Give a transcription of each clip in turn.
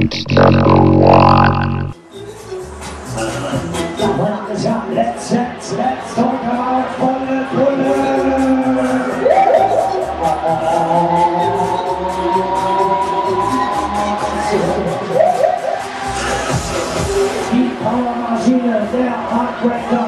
It's number one. Let's, let's, talk about Pulle. Die Powermaschine, der Heartbreaker,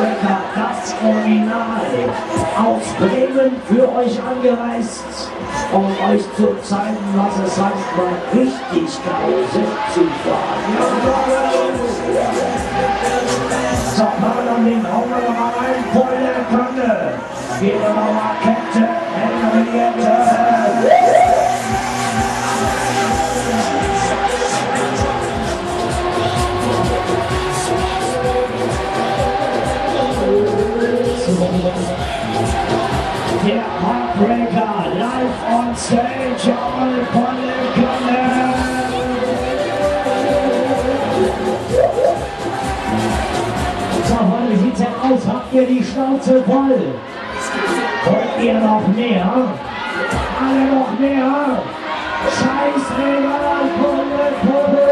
Heartbreaker, das Original, aus Bremen für euch angereist, um euch zu zeigen, was es heißt, mal richtig geil zu fahren. So, machen wir den Hauen wir mal rein, volle Kanne. Gehen wir Der Heartbreaker live on stage, jawohl, volle Kanne. So, wie sieht's denn aus? Habt ihr die Schnauze voll? Wollt ihr noch mehr? Alle noch mehr? Scheißegal, volle Pulle!